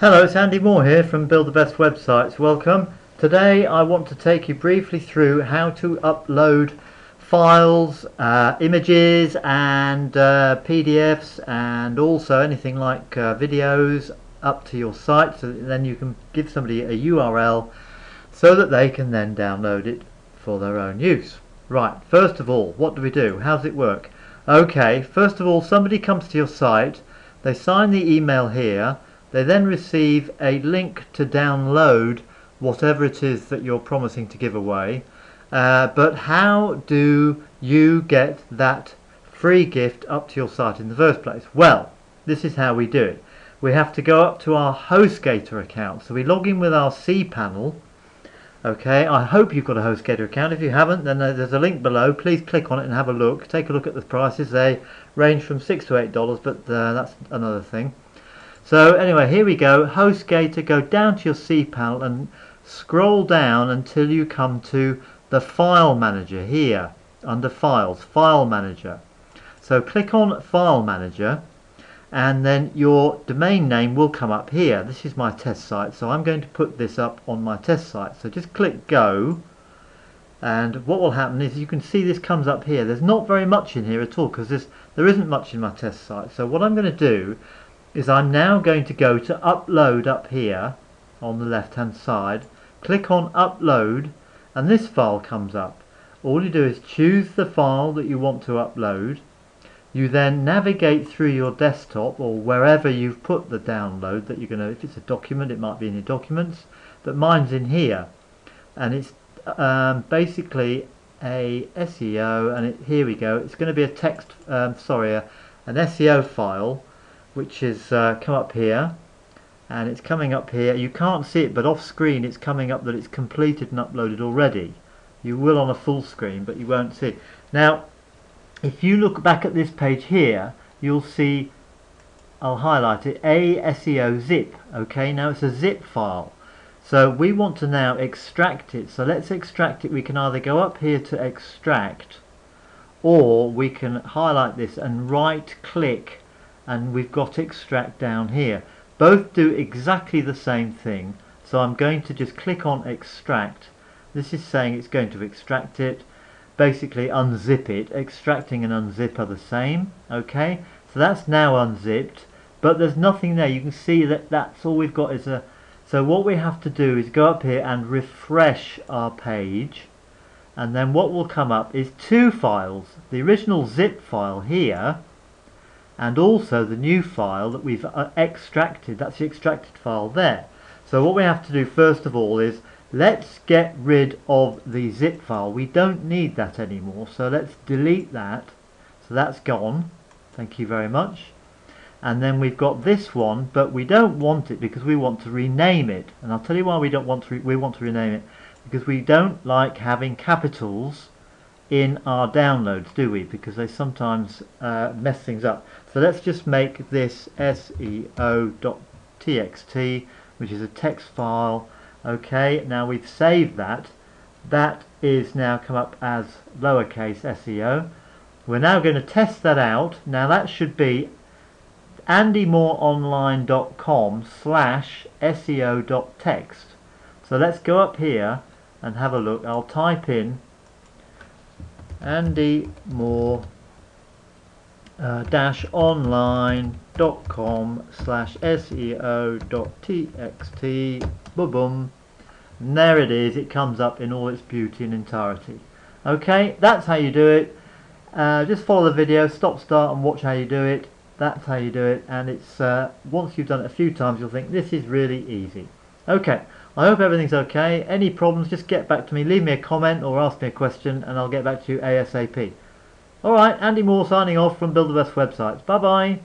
Hello, it's Andy Moore here from Build the Best Websites. Welcome. Today I want to take you briefly through how to upload files, uh, images and uh, PDFs and also anything like uh, videos up to your site so that then you can give somebody a URL so that they can then download it for their own use. Right, first of all, what do we do? How does it work? Okay, first of all, somebody comes to your site, they sign the email here, they then receive a link to download whatever it is that you're promising to give away. Uh, but how do you get that free gift up to your site in the first place? Well, this is how we do it. We have to go up to our HostGator account. So we log in with our cPanel. Okay, I hope you've got a HostGator account. If you haven't, then there's a link below. Please click on it and have a look. Take a look at the prices. They range from six to eight dollars, but uh, that's another thing. So anyway, here we go. HostGator, go down to your cPanel and scroll down until you come to the File Manager here under Files, File Manager. So click on File Manager and then your domain name will come up here. This is my test site, so I'm going to put this up on my test site. So just click Go and what will happen is you can see this comes up here. There's not very much in here at all because there isn't much in my test site. So what I'm going to do is I'm now going to go to upload up here on the left hand side. Click on upload and this file comes up. All you do is choose the file that you want to upload. You then navigate through your desktop or wherever you've put the download that you're going to if it's a document it might be in your documents but mine's in here. And it's um, basically a SEO and it, here we go. It's going to be a text um, sorry a, an SEO file which has uh, come up here and it's coming up here. You can't see it but off screen it's coming up that it's completed and uploaded already. You will on a full screen but you won't see now if you look back at this page here you'll see I'll highlight it a SEO zip okay? Now it's a zip file. So we want to now extract it. So let's extract it. We can either go up here to extract or we can highlight this and right click and we've got extract down here. Both do exactly the same thing so I'm going to just click on extract. This is saying it's going to extract it. Basically unzip it. Extracting and unzip are the same okay? So that's now unzipped but there's nothing there. You can see that that's all we've got is a so what we have to do is go up here and refresh our page and then what will come up is two files. The original zip file here and also the new file that we've uh, extracted. That's the extracted file there. So what we have to do first of all is let's get rid of the zip file. We don't need that anymore. So let's delete that. So that's gone. Thank you very much. And then we've got this one but we don't want it because we want to rename it. And I'll tell you why we don't want to we want to rename it. Because we don't like having capitals in our downloads do we? Because they sometimes uh, mess things up. So let's just make this seo.txt which is a text file. Okay now we've saved that. That is now come up as lowercase SEO we're now going to test that out. Now that should be andymooreonline.com slash seo.text so let's go up here and have a look. I'll type in Andy Moore uh, dash online.com slash SEO dot txt boom boom and there it is. It comes up in all its beauty and entirety. Okay that's how you do it. Uh, just follow the video stop start and watch how you do it. That's how you do it. And it's uh, once you've done it a few times you'll think this is really easy okay I hope everything's okay. Any problems, just get back to me. Leave me a comment or ask me a question and I'll get back to you ASAP. Alright, Andy Moore signing off from Build the Best Websites. Bye bye.